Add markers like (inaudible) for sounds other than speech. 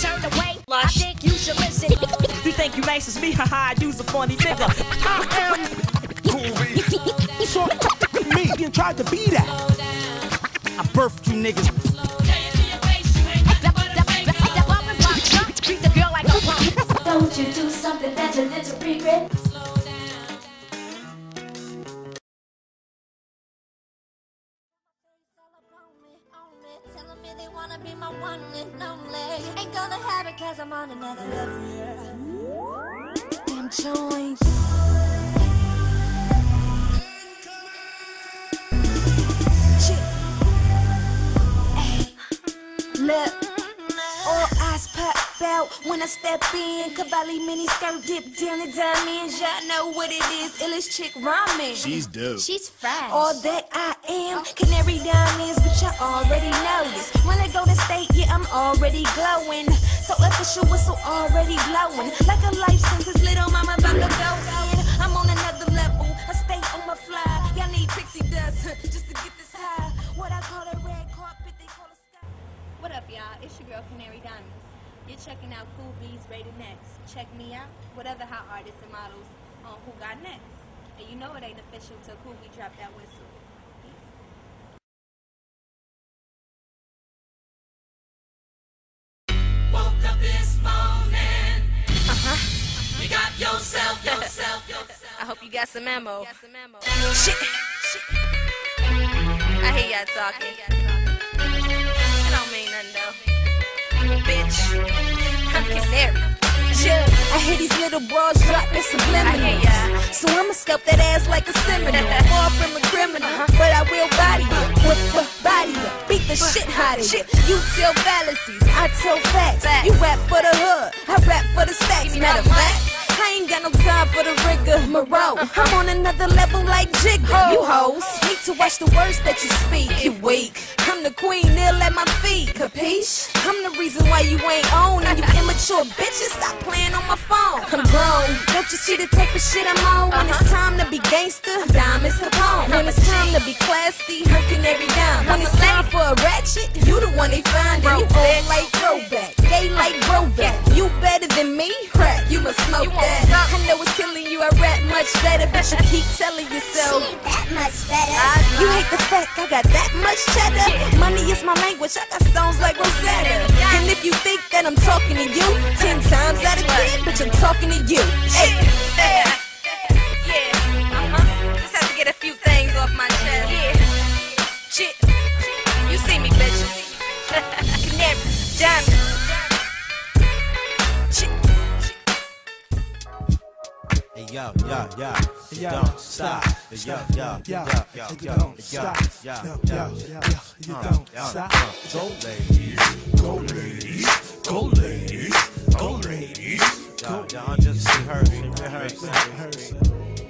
turned away. Lush. I think you should listen. (laughs) You think you nice as me? (laughs) Haha, you's a funny nigga. I am Groovy. So (laughs) me and tried to be that. I birthed you niggas. Treat the girl like a punk. Don't you do something that you little regret? They wanna be my one and only. Ain't gonna happen cause I'm on another level, yeah. Ay. Look. All eyes pop out when I step in. Cavalli mini skirt dip down the diamonds. Y'all know what it is. Illest chick ramen. She's dope. She's fresh. All that I am, Kanary Diamonds, but y'all already know this. When I go to state, yeah, I'm already glowing. So official whistle already blowing. Like a life sentence, little mama about to go in. I'm on another level, I stay on my fly. Y'all need pixie dust just to get this high. What I call a red carpet, they call a sky. What up, y'all? It's your girl Kanary Diamonds. You're checking out Cool V's Rated Next. Check me out, whatever hot artists and models on Who Got Next. And you know it ain't official till Cool V drop that whistle. Peace. Woke up this morning. Uh-huh. You got yourself, (laughs) yourself, yourself. I hope you got some ammo. Shit. Shit. I hear y'all talking. Canary. Yeah, I hear these little bras drop their I hear ya. subliminals. So I'ma scope that ass like a seminal. Far from a criminal, but I will body you. Whip, whip, body you. Beat the shit out of you. You tell fallacies, I tell facts. You rap for the hood, I rap for the stacks. Matter of fact, I ain't got no time for the rigmarole. Uh-huh. I'm on another level like Jigga. You oh. hoes need to watch the words that you speak. You weak. I'm the queen, kneel at my feet. Capiche? I'm the reason why you ain't on. And you immature bitches, stop playing on my phone. I'm grown. Don't you see the type of shit I'm on? When it's time to be gangster, diamonds Capone. When it's time to be classy, her every down. When it's time for a ratchet, you the one they find. And you old like throwback, gay like throwback. You better than me? Crack, you must smoke that. I know it's killing you, I rap much better, but you keep telling yourself. That much better. You hate the fact I got that much cheddar. Is my language, I got stones like Rosetta. And if you think that I'm talking to you, ten times out of ten, bitch, I'm talking to you. Hey, Yeah. Uh-huh. Just have to get a few things off my chest. Yeah. Yeah, yeah, yeah, yeah. don't stop. Yeah, yeah, yeah, yeah. yo, uh, uh, don't uh, stop. Yo, yo, yo, you don't. Go ladies, go ladies, go ladies, go ladies. Y'all, y'all just rehearsing, rehearsing.